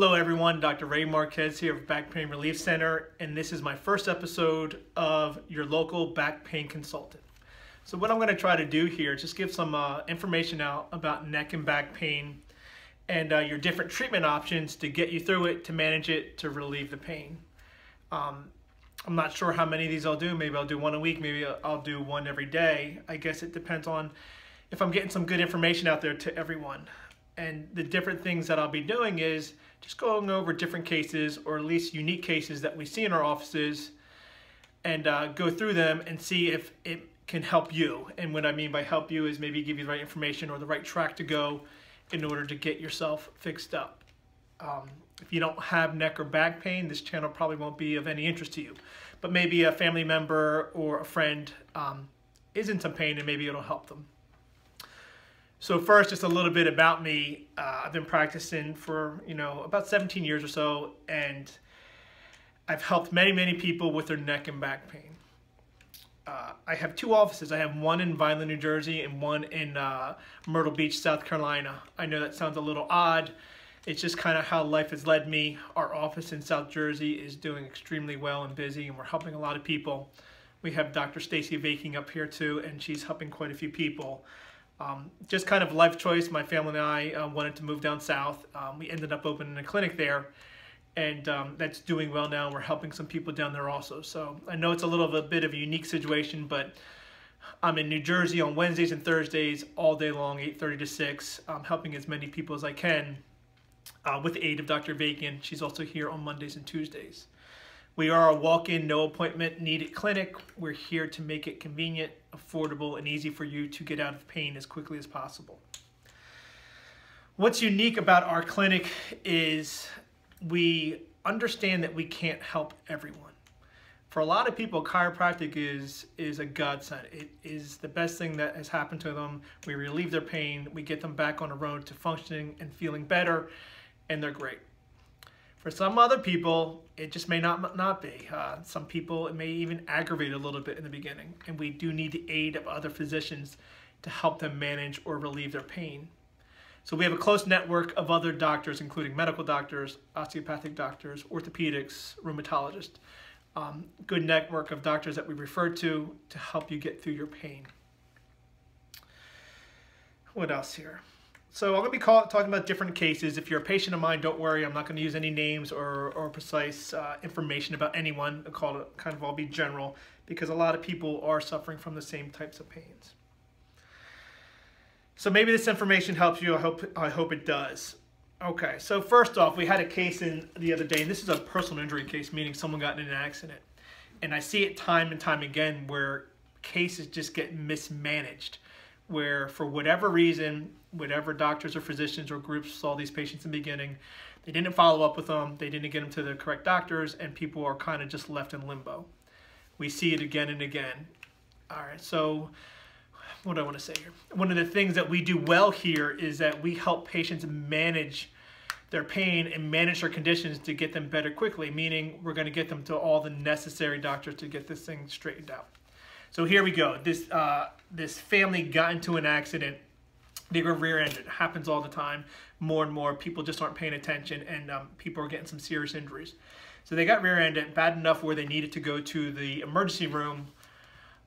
Hello everyone, Dr. Ray Marquez here of Back Pain Relief Center, and this is my first episode of your local back pain consultant. So what I'm going to try to do here is just give some uh, information out about neck and back pain and uh, your different treatment options to get you through it, to manage it, to relieve the pain. Um, I'm not sure how many of these I'll do. Maybe I'll do one a week. Maybe I'll do one every day. I guess it depends on if I'm getting some good information out there to everyone. And the different things that I'll be doing is just going over different cases or at least unique cases that we see in our offices and uh, go through them and see if it can help you. And what I mean by help you is maybe give you the right information or the right track to go in order to get yourself fixed up. Um, if you don't have neck or back pain, this channel probably won't be of any interest to you. But maybe a family member or a friend um, is in some pain and maybe it'll help them. So first, just a little bit about me. Uh, I've been practicing for, you know, about 17 years or so, and I've helped many, many people with their neck and back pain. Uh, I have two offices. I have one in Vineland, New Jersey, and one in uh, Myrtle Beach, South Carolina. I know that sounds a little odd. It's just kind of how life has led me. Our office in South Jersey is doing extremely well and busy, and we're helping a lot of people. We have Dr. Stacy Vaking up here too, and she's helping quite a few people. Um, just kind of life choice. My family and I uh, wanted to move down south. Um, we ended up opening a clinic there, and um, that's doing well now. We're helping some people down there also. So I know it's a little of a bit of a unique situation, but I'm in New Jersey on Wednesdays and Thursdays all day long, 8:30 to 6. I'm helping as many people as I can uh, with the aid of Dr. Vakian. She's also here on Mondays and Tuesdays. We are a walk-in, no appointment needed clinic. We're here to make it convenient, affordable, and easy for you to get out of pain as quickly as possible. What's unique about our clinic is we understand that we can't help everyone. For a lot of people, chiropractic is, is a godsend. It is the best thing that has happened to them. We relieve their pain, we get them back on the road to functioning and feeling better, and they're great. For some other people, it just may not, not be. Uh, some people, it may even aggravate a little bit in the beginning, and we do need the aid of other physicians to help them manage or relieve their pain. So we have a close network of other doctors, including medical doctors, osteopathic doctors, orthopedics, rheumatologists. Um, good network of doctors that we refer to to help you get through your pain. What else here? So I'm going to be call, talking about different cases. If you're a patient of mine, don't worry. I'm not going to use any names or, or precise uh, information about anyone. I'll call it kind of all be general because a lot of people are suffering from the same types of pains. So maybe this information helps you. I hope, I hope it does. Okay, so first off, we had a case in the other day, and this is a personal injury case, meaning someone got in an accident. And I see it time and time again where cases just get mismanaged where for whatever reason, whatever doctors or physicians or groups saw these patients in the beginning, they didn't follow up with them, they didn't get them to the correct doctors, and people are kind of just left in limbo. We see it again and again. All right, so what do I want to say here? One of the things that we do well here is that we help patients manage their pain and manage their conditions to get them better quickly, meaning we're going to get them to all the necessary doctors to get this thing straightened out. So here we go. This uh, this family got into an accident. They were rear-ended. It happens all the time. More and more people just aren't paying attention, and um, people are getting some serious injuries. So they got rear-ended bad enough where they needed to go to the emergency room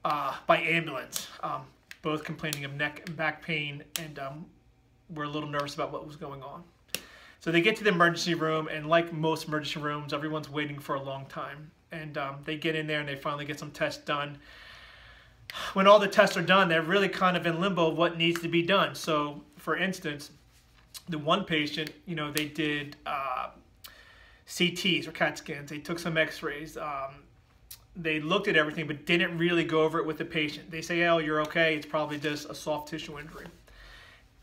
uh, by ambulance. Um, both complaining of neck and back pain, and um, were a little nervous about what was going on. So they get to the emergency room, and like most emergency rooms, everyone's waiting for a long time. And um, they get in there, and they finally get some tests done when all the tests are done, they're really kind of in limbo of what needs to be done. So, for instance, the one patient, you know, they did uh, CTs or CAT scans. They took some X-rays. Um, they looked at everything, but didn't really go over it with the patient. They say, "Oh, you're okay. It's probably just a soft tissue injury."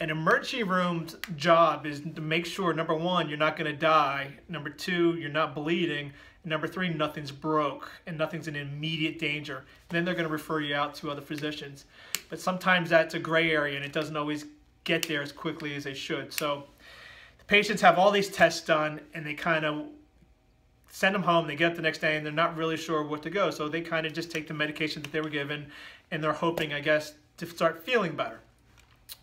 An emergency room's job is to make sure number one, you're not going to die. Number two, you're not bleeding. Number three, nothing's broke and nothing's in immediate danger. Then they're going to refer you out to other physicians. But sometimes that's a gray area and it doesn't always get there as quickly as they should. So the patients have all these tests done and they kind of send them home. They get up the next day and they're not really sure what to go. So they kind of just take the medication that they were given and they're hoping, I guess, to start feeling better.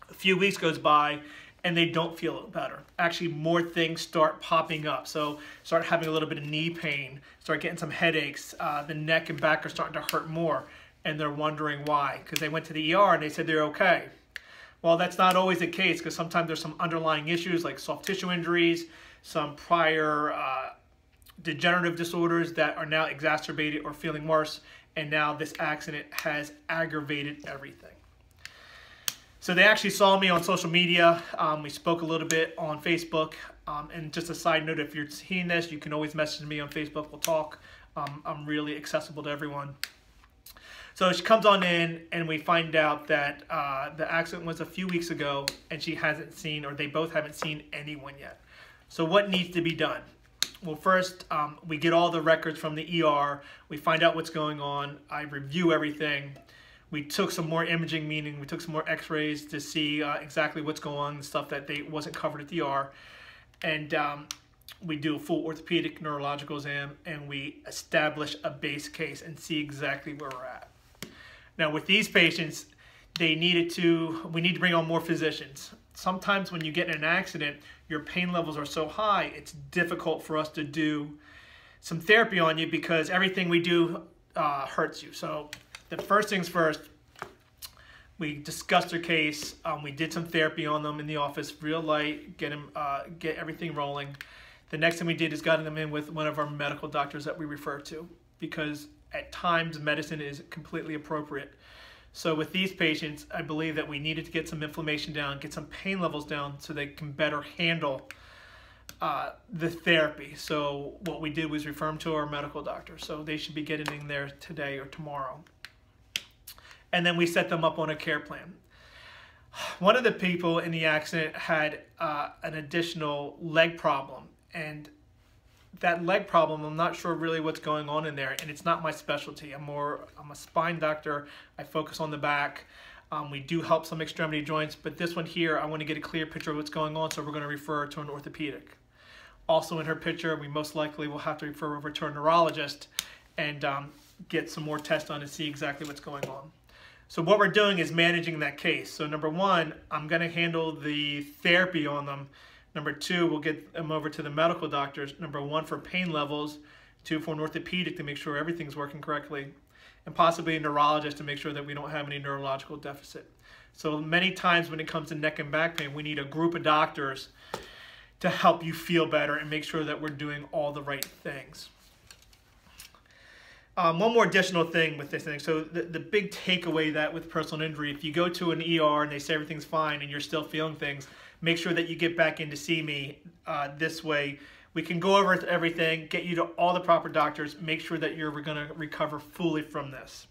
A few weeks goes by and they don't feel better. Actually, more things start popping up. So start having a little bit of knee pain, start getting some headaches. Uh, the neck and back are starting to hurt more, and they're wondering why because they went to the ER and they said they're okay. Well, that's not always the case because sometimes there's some underlying issues like soft tissue injuries, some prior uh, degenerative disorders that are now exacerbated or feeling worse, and now this accident has aggravated everything. So they actually saw me on social media. Um, we spoke a little bit on Facebook. Um, and just a side note, if you're seeing this, you can always message me on Facebook. We'll talk. Um, I'm really accessible to everyone. So she comes on in, and we find out that uh, the accident was a few weeks ago, and she hasn't seen, or they both haven't seen anyone yet. So what needs to be done? Well, first, um, we get all the records from the ER. We find out what's going on. I review everything we took some more imaging, meaning we took some more x-rays to see uh, exactly what's going on, stuff that they wasn't covered at the ER. And um, we do a full orthopedic neurological exam and we establish a base case and see exactly where we're at. Now with these patients, they needed to, we need to bring on more physicians. Sometimes when you get in an accident, your pain levels are so high, it's difficult for us to do some therapy on you because everything we do uh, hurts you. So the first things first, we discussed their case. Um, we did some therapy on them in the office, real light, get them, uh, get everything rolling. The next thing we did is got them in with one of our medical doctors that we refer to because at times medicine is completely appropriate. So with these patients, I believe that we needed to get some inflammation down, get some pain levels down so they can better handle uh, the therapy. So what we did was refer them to our medical doctor. So they should be getting in there today or tomorrow and then we set them up on a care plan. One of the people in the accident had uh, an additional leg problem, and that leg problem, I'm not sure really what's going on in there, and it's not my specialty. I'm more, I'm a spine doctor. I focus on the back. Um, we do help some extremity joints, but this one here, I want to get a clear picture of what's going on, so we're going to refer to an orthopedic. Also in her picture, we most likely will have to refer over to a neurologist and um, get some more tests on to see exactly what's going on. So what we're doing is managing that case. So number one, I'm going to handle the therapy on them. Number two, we'll get them over to the medical doctors. Number one, for pain levels. Two, for an orthopedic to make sure everything's working correctly. And possibly a neurologist to make sure that we don't have any neurological deficit. So many times when it comes to neck and back pain, we need a group of doctors to help you feel better and make sure that we're doing all the right things. Um, one more additional thing with this thing. So the, the big takeaway that with personal injury, if you go to an ER and they say everything's fine and you're still feeling things, make sure that you get back in to see me uh, this way. We can go over everything, get you to all the proper doctors, make sure that you're going to recover fully from this.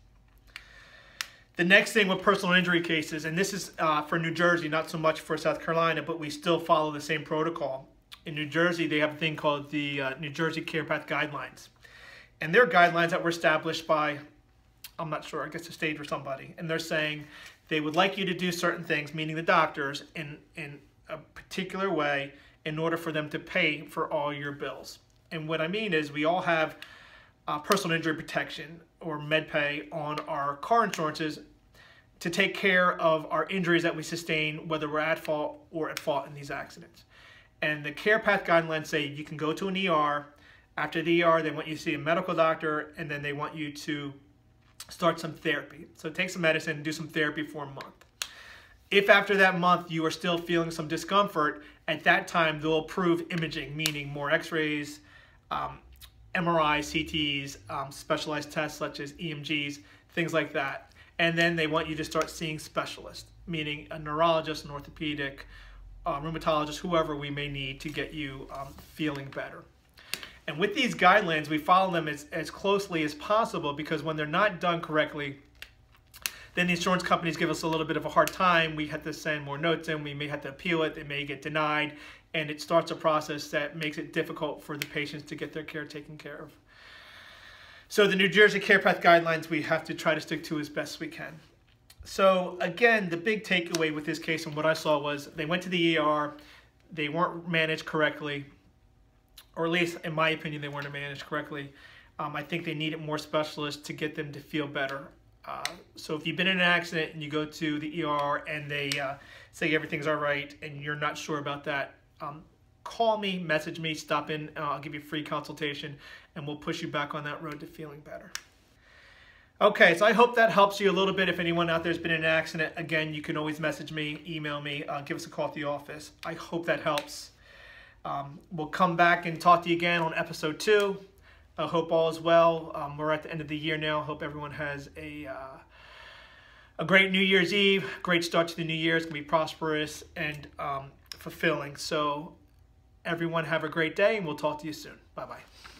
The next thing with personal injury cases, and this is uh, for New Jersey, not so much for South Carolina, but we still follow the same protocol. In New Jersey, they have a thing called the uh, New Jersey Care Path Guidelines and their guidelines that were established by, I'm not sure, I guess the state or somebody, and they're saying they would like you to do certain things, meaning the doctors, in, in a particular way in order for them to pay for all your bills. And what I mean is we all have uh, personal injury protection or med pay on our car insurances to take care of our injuries that we sustain, whether we're at fault or at fault in these accidents. And the care path guidelines say you can go to an ER after the ER, they want you to see a medical doctor, and then they want you to start some therapy. So take some medicine do some therapy for a month. If after that month you are still feeling some discomfort, at that time they'll approve imaging, meaning more x-rays, um, MRIs, CTs, um, specialized tests such as EMGs, things like that. And then they want you to start seeing specialists, meaning a neurologist, an orthopedic, rheumatologist, whoever we may need to get you um, feeling better. And with these guidelines, we follow them as, as closely as possible because when they're not done correctly, then the insurance companies give us a little bit of a hard time. We have to send more notes in. We may have to appeal it. It may get denied. And it starts a process that makes it difficult for the patients to get their care taken care of. So the New Jersey Care Path guidelines we have to try to stick to as best we can. So again, the big takeaway with this case and what I saw was they went to the ER, they weren't managed correctly, or at least in my opinion, they weren't managed correctly. Um, I think they needed more specialists to get them to feel better. Uh, so if you've been in an accident and you go to the ER and they uh, say everything's all right and you're not sure about that, um, call me, message me, stop in. Uh, I'll give you a free consultation and we'll push you back on that road to feeling better. Okay, so I hope that helps you a little bit. If anyone out there has been in an accident, again, you can always message me, email me, uh, give us a call at the office. I hope that helps. Um, we'll come back and talk to you again on episode two. I hope all is well. Um, we're at the end of the year now. Hope everyone has a uh, a great New Year's Eve. Great start to the new year. It's gonna be prosperous and um, fulfilling. So, everyone have a great day, and we'll talk to you soon. Bye bye.